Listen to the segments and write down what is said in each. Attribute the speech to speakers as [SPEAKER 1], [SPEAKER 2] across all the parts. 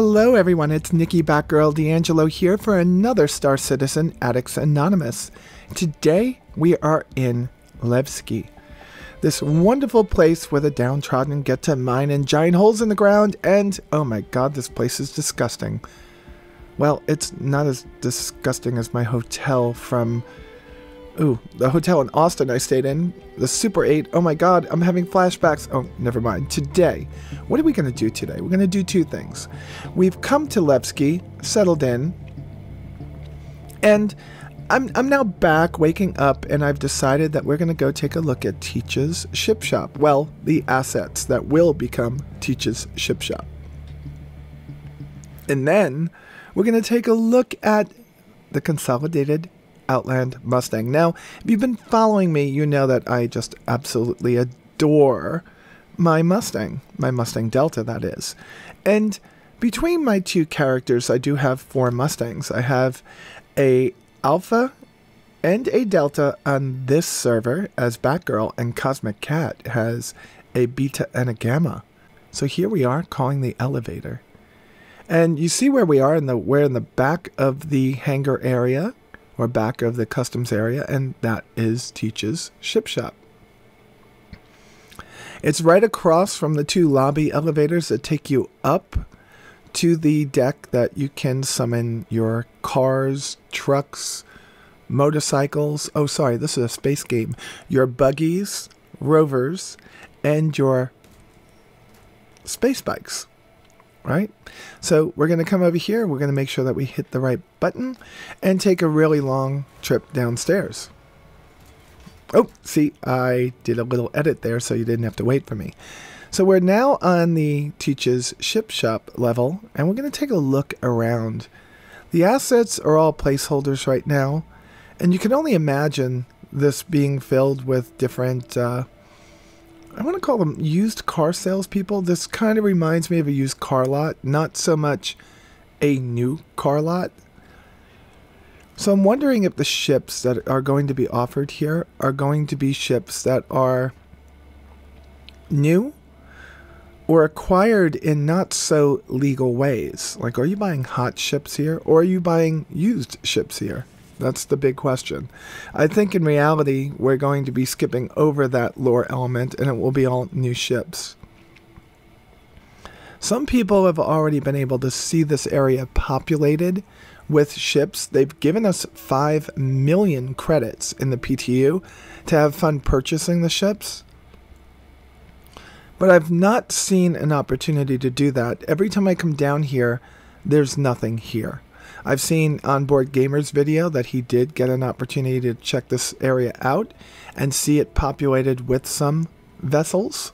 [SPEAKER 1] Hello, everyone. It's Nikki Batgirl D'Angelo here for another Star Citizen Addicts Anonymous. Today, we are in Levski, this wonderful place where the downtrodden get to mine in giant holes in the ground, and oh my god, this place is disgusting. Well, it's not as disgusting as my hotel from Ooh, the hotel in Austin I stayed in, the Super 8. Oh my god, I'm having flashbacks. Oh, never mind. Today, what are we going to do today? We're going to do two things. We've come to Levski, settled in, and I'm, I'm now back, waking up, and I've decided that we're going to go take a look at Teach's Ship Shop. Well, the assets that will become Teach's Ship Shop. And then we're going to take a look at the consolidated Outland Mustang. Now, if you've been following me, you know that I just absolutely adore my Mustang, my Mustang Delta, that is. And between my two characters, I do have four Mustangs. I have a Alpha and a Delta on this server as Batgirl, and Cosmic Cat has a Beta and a Gamma. So here we are calling the elevator. And you see where we are in the we're in the back of the hangar area or back of the customs area, and that is Teach's Ship Shop. It's right across from the two lobby elevators that take you up to the deck that you can summon your cars, trucks, motorcycles. Oh, sorry, this is a space game. Your buggies, rovers, and your space bikes right? So we're going to come over here. We're going to make sure that we hit the right button and take a really long trip downstairs. Oh, see, I did a little edit there so you didn't have to wait for me. So we're now on the Teach's Ship Shop level, and we're going to take a look around. The assets are all placeholders right now, and you can only imagine this being filled with different uh, I want to call them used car salespeople. This kind of reminds me of a used car lot, not so much a new car lot. So I'm wondering if the ships that are going to be offered here are going to be ships that are new or acquired in not so legal ways. Like, are you buying hot ships here or are you buying used ships here? That's the big question. I think in reality, we're going to be skipping over that lore element and it will be all new ships. Some people have already been able to see this area populated with ships. They've given us 5 million credits in the PTU to have fun purchasing the ships. But I've not seen an opportunity to do that. Every time I come down here, there's nothing here. I've seen Onboard Gamer's video that he did get an opportunity to check this area out and see it populated with some vessels,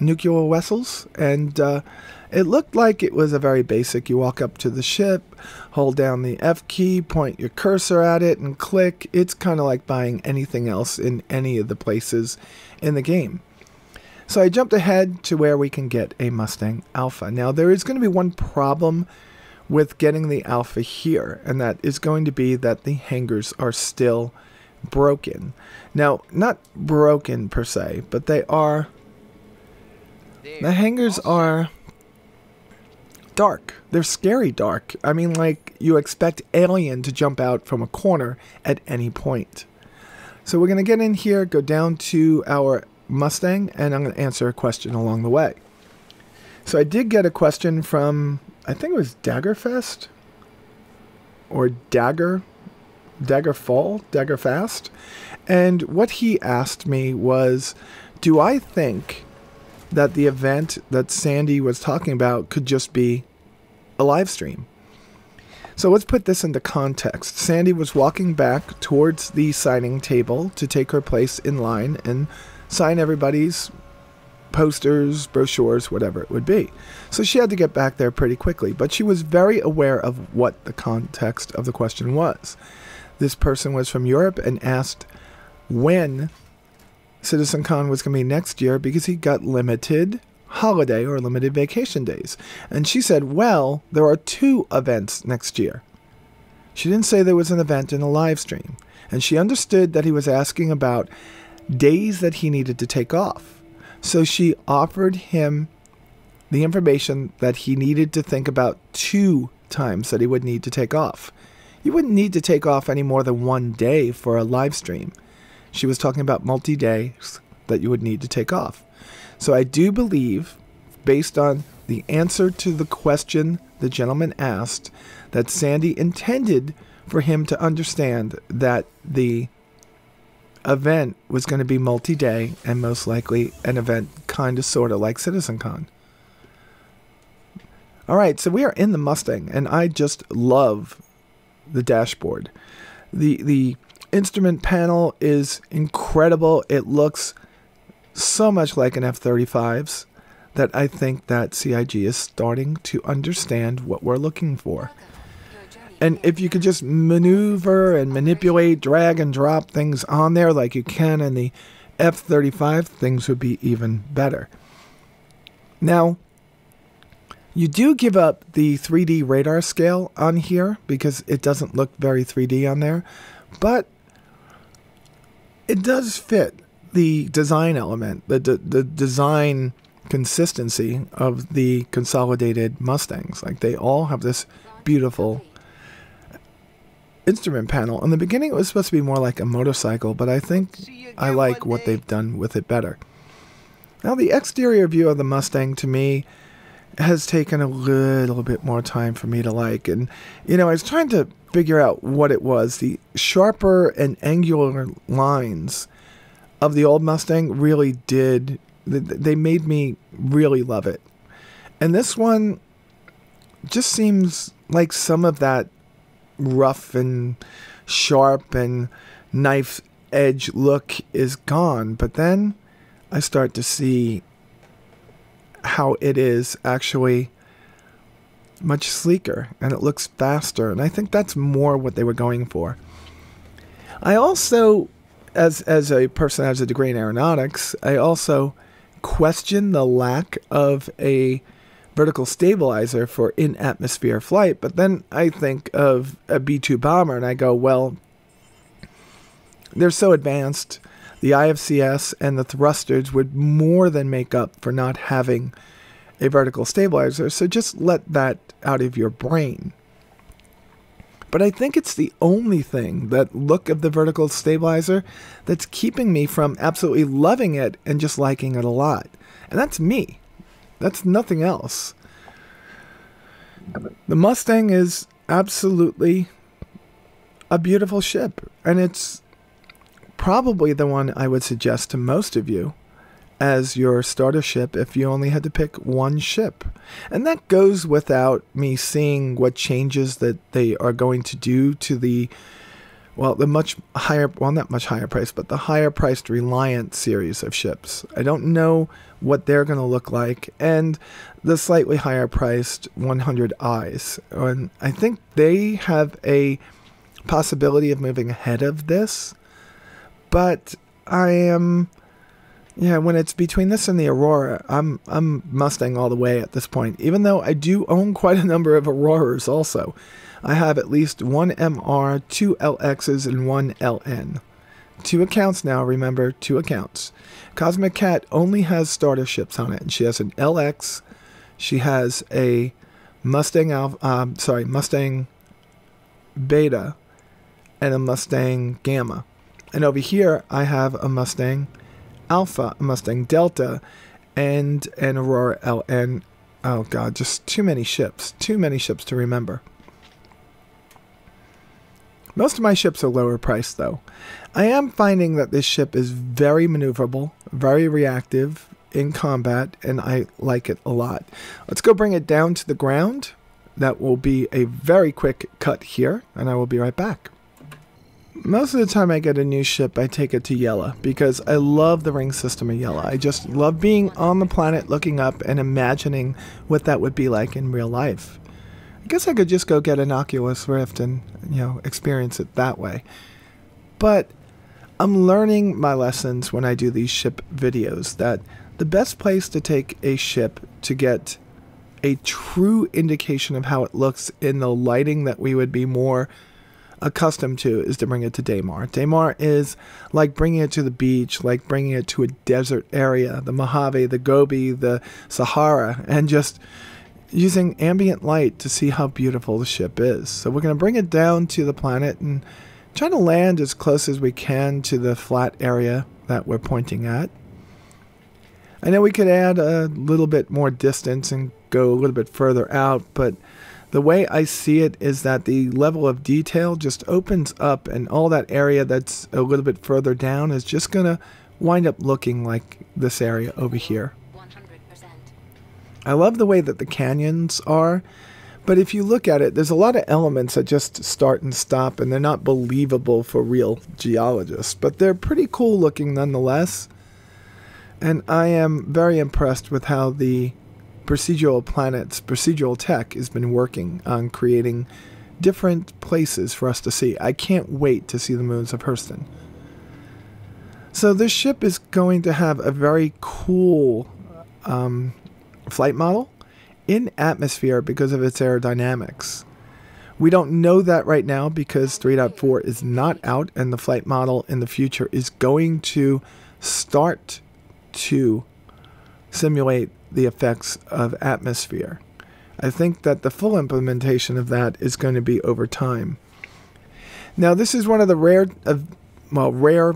[SPEAKER 1] nuclear vessels, and uh, it looked like it was a very basic. You walk up to the ship, hold down the F key, point your cursor at it, and click. It's kind of like buying anything else in any of the places in the game. So I jumped ahead to where we can get a Mustang Alpha. Now, there is going to be one problem with getting the alpha here, and that is going to be that the hangers are still broken. Now, not broken per se, but they are. The hangers are dark. They're scary dark. I mean, like, you expect Alien to jump out from a corner at any point. So we're going to get in here, go down to our Mustang, and I'm going to answer a question along the way. So I did get a question from I think it was Daggerfest or Dagger Daggerfall, Daggerfast. And what he asked me was, do I think that the event that Sandy was talking about could just be a live stream? So let's put this into context. Sandy was walking back towards the signing table to take her place in line and sign everybody's posters, brochures, whatever it would be. So she had to get back there pretty quickly, but she was very aware of what the context of the question was. This person was from Europe and asked when CitizenCon was going to be next year because he got limited holiday or limited vacation days. And she said, Well, there are two events next year. She didn't say there was an event in a live stream. And she understood that he was asking about days that he needed to take off. So she offered him the information that he needed to think about two times that he would need to take off. You wouldn't need to take off any more than one day for a live stream. She was talking about multi days that you would need to take off. So I do believe, based on the answer to the question the gentleman asked, that Sandy intended for him to understand that the event was going to be multi day and most likely an event kind of sort of like CitizenCon. All right, so we are in the Mustang, and I just love the dashboard. The the instrument panel is incredible. It looks so much like an F-35's that I think that CIG is starting to understand what we're looking for. And if you could just maneuver and manipulate, drag and drop things on there like you can in the F 35, things would be even better. Now, you do give up the 3D radar scale on here because it doesn't look very 3D on there, but it does fit the design element, the, the, the design consistency of the consolidated Mustangs. Like they all have this beautiful instrument panel. In the beginning, it was supposed to be more like a motorcycle, but I think I like what they've done with it better. Now, the exterior view of the Mustang to me has taken a little bit more time for me to like. And, you know, I was trying to figure out what it was. The sharper and angular lines of the old Mustang really did, they made me really love it. And this one just seems like some of that rough and sharp and knife edge look is gone. But then I start to see how it is actually much sleeker and it looks faster. And I think that's more what they were going for. I also, as, as a person who has a degree in aeronautics, I also question the lack of a vertical stabilizer for in atmosphere flight. But then I think of a B 2 bomber and I go, well, they're so advanced. The IFCS and the thrusters would more than make up for not having a vertical stabilizer. So just let that out of your brain. But I think it's the only thing, that look of the vertical stabilizer, that's keeping me from absolutely loving it and just liking it a lot. And that's me. That's nothing else. The Mustang is absolutely a beautiful ship, and it's probably the one I would suggest to most of you as your starter ship if you only had to pick one ship. And that goes without me seeing what changes that they are going to do to the well, the much higher, well, not much higher price, but the higher priced Reliant series of ships. I don't know what they're going to look like, and the slightly higher priced 100is. And I think they have a possibility of moving ahead of this, but I am. Yeah, when it's between this and the Aurora, I'm I'm Mustang all the way at this point. Even though I do own quite a number of Auroras also. I have at least one MR, two LXs, and one LN. Two accounts now, remember, two accounts. Cosmic Cat only has starter ships on it, and she has an LX, she has a Mustang Alpha, um, sorry, Mustang Beta, and a Mustang Gamma. And over here, I have a Mustang Alpha, a Mustang Delta, and an Aurora LN. Oh god, just too many ships. Too many ships to remember. Most of my ships are lower priced though. I am finding that this ship is very maneuverable, very reactive in combat, and I like it a lot. Let's go bring it down to the ground. That will be a very quick cut here, and I will be right back. Most of the time I get a new ship, I take it to Yela because I love the ring system of Yela. I just love being on the planet looking up and imagining what that would be like in real life. I guess I could just go get an Oculus Rift and, you know, experience it that way. But I'm learning my lessons when I do these ship videos that the best place to take a ship to get a true indication of how it looks in the lighting that we would be more accustomed to is to bring it to Daymar. Daymar is like bringing it to the beach, like bringing it to a desert area, the Mojave, the Gobi, the Sahara, and just using ambient light to see how beautiful the ship is. So we're going to bring it down to the planet and try to land as close as we can to the flat area that we're pointing at. I know we could add a little bit more distance and go a little bit further out, but the way I see it is that the level of detail just opens up, and all that area that's a little bit further down is just going to wind up looking like this area over here. 100%. I love the way that the canyons are, but if you look at it, there's a lot of elements that just start and stop, and they're not believable for real geologists, but they're pretty cool looking nonetheless. And I am very impressed with how the procedural planets, procedural tech has been working on creating different places for us to see. I can't wait to see the moons of Hurston. So this ship is going to have a very cool um, flight model in atmosphere because of its aerodynamics. We don't know that right now because 3.4 is not out and the flight model in the future is going to start to simulate the effects of atmosphere. I think that the full implementation of that is going to be over time. Now, this is one of the rare, uh, well, rare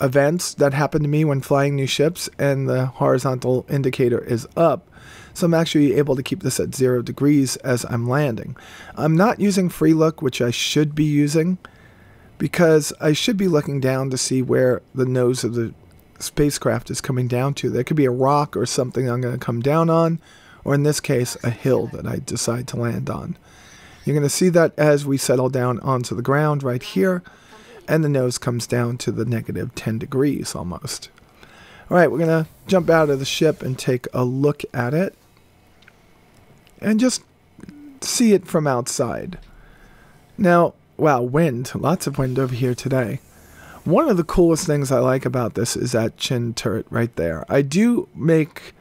[SPEAKER 1] events that happen to me when flying new ships, and the horizontal indicator is up. So I'm actually able to keep this at zero degrees as I'm landing. I'm not using free look, which I should be using, because I should be looking down to see where the nose of the spacecraft is coming down to. There could be a rock or something I'm going to come down on, or in this case, a hill that I decide to land on. You're going to see that as we settle down onto the ground right here, and the nose comes down to the negative 10 degrees almost. All right, we're going to jump out of the ship and take a look at it and just see it from outside. Now, wow, wind. Lots of wind over here today. One of the coolest things I like about this is that chin turret right there. I do make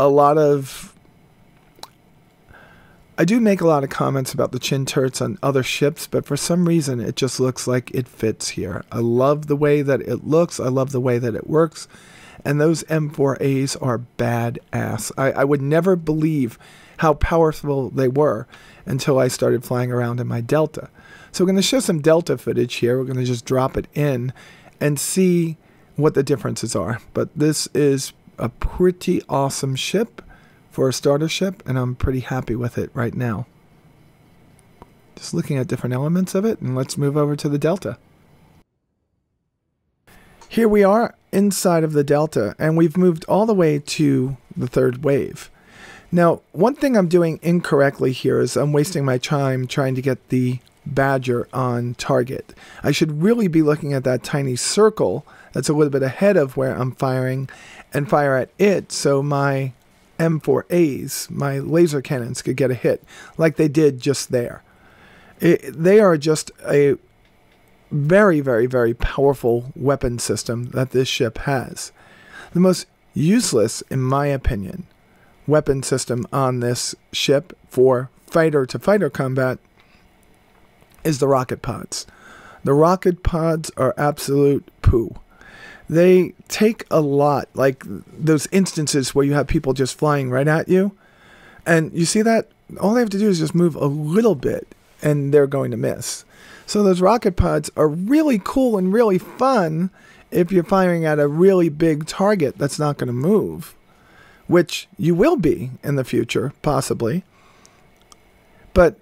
[SPEAKER 1] a lot of I do make a lot of comments about the chin turrets on other ships, but for some reason it just looks like it fits here. I love the way that it looks. I love the way that it works. And those M4As are badass. I, I would never believe how powerful they were until I started flying around in my Delta. So we're going to show some delta footage here. We're going to just drop it in and see what the differences are. But this is a pretty awesome ship for a starter ship, and I'm pretty happy with it right now. Just looking at different elements of it, and let's move over to the delta. Here we are inside of the delta, and we've moved all the way to the third wave. Now, one thing I'm doing incorrectly here is I'm wasting my time trying to get the Badger on target. I should really be looking at that tiny circle that's a little bit ahead of where I'm firing and fire at it so my M4As, my laser cannons, could get a hit like they did just there. It, they are just a very, very, very powerful weapon system that this ship has. The most useless, in my opinion, weapon system on this ship for fighter to fighter combat is the rocket pods. The rocket pods are absolute poo. They take a lot, like those instances where you have people just flying right at you. And you see that? All they have to do is just move a little bit and they're going to miss. So those rocket pods are really cool and really fun if you're firing at a really big target that's not going to move, which you will be in the future, possibly. But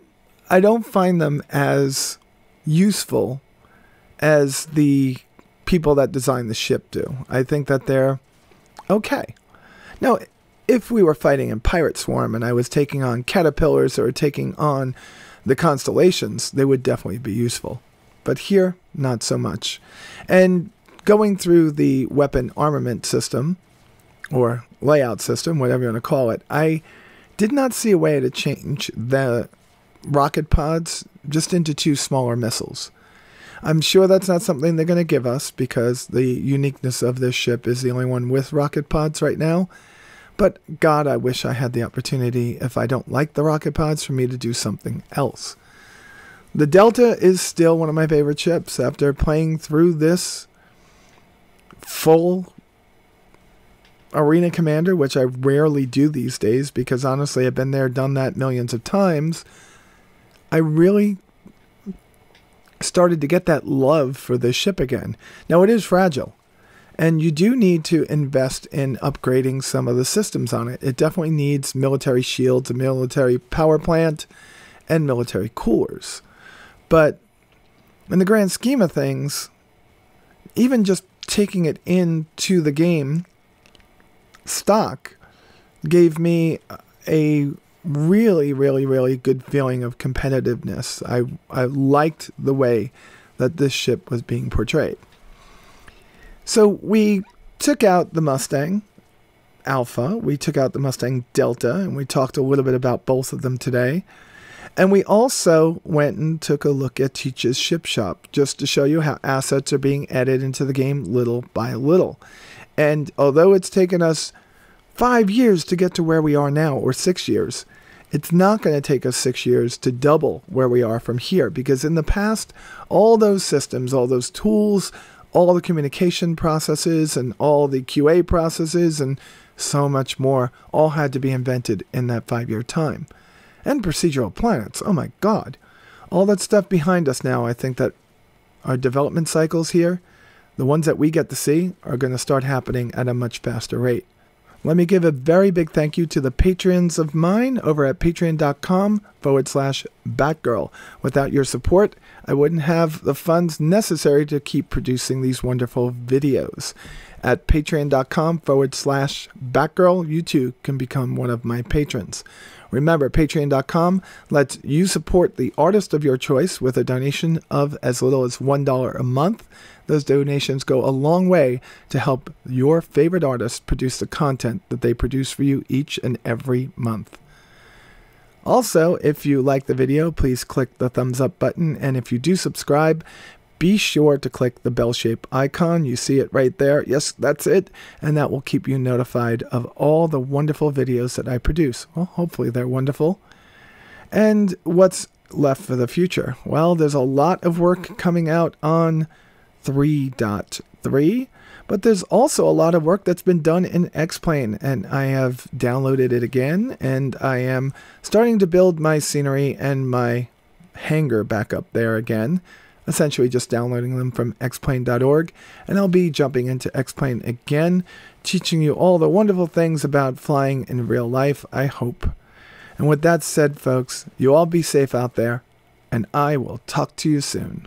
[SPEAKER 1] I don't find them as useful as the people that design the ship do. I think that they're okay. Now, if we were fighting in Pirate Swarm and I was taking on caterpillars or taking on the constellations, they would definitely be useful. But here, not so much. And going through the weapon armament system, or layout system, whatever you want to call it, I did not see a way to change the rocket pods just into two smaller missiles. I'm sure that's not something they're going to give us because the uniqueness of this ship is the only one with rocket pods right now. But God, I wish I had the opportunity, if I don't like the rocket pods, for me to do something else. The Delta is still one of my favorite ships. After playing through this full Arena Commander, which I rarely do these days because honestly I've been there, done that millions of times, I really started to get that love for this ship again. Now it is fragile. And you do need to invest in upgrading some of the systems on it. It definitely needs military shields, a military power plant, and military coolers. But in the grand scheme of things, even just taking it into the game stock gave me a really, really, really good feeling of competitiveness. I, I liked the way that this ship was being portrayed. So we took out the Mustang Alpha, we took out the Mustang Delta, and we talked a little bit about both of them today. And we also went and took a look at Teach's Ship Shop just to show you how assets are being added into the game little by little. And although it's taken us five years to get to where we are now, or six years, it's not going to take us six years to double where we are from here because in the past, all those systems, all those tools, all the communication processes, and all the QA processes, and so much more all had to be invented in that five year time and procedural planets. Oh my God. All that stuff behind us now, I think that our development cycles here, the ones that we get to see, are going to start happening at a much faster rate. Let me give a very big thank you to the patrons of mine over at patreon.com forward slash Batgirl. Without your support, I wouldn't have the funds necessary to keep producing these wonderful videos. At patreon.com forward slash Batgirl, you too can become one of my patrons. Remember, patreon.com lets you support the artist of your choice with a donation of as little as $1 a month. Those donations go a long way to help your favorite artist produce the content that they produce for you each and every month. Also, if you like the video, please click the thumbs up button. And if you do subscribe, be sure to click the bell shape icon. You see it right there. Yes, that's it. And that will keep you notified of all the wonderful videos that I produce. Well, hopefully they're wonderful. And what's left for the future? Well, there's a lot of work coming out on 3.3, but there's also a lot of work that's been done in X-Plane, and I have downloaded it again, and I am starting to build my scenery and my hangar back up there again essentially just downloading them from xplane.org. And I'll be jumping into X-Plane again, teaching you all the wonderful things about flying in real life, I hope. And with that said, folks, you all be safe out there, and I will talk to you soon.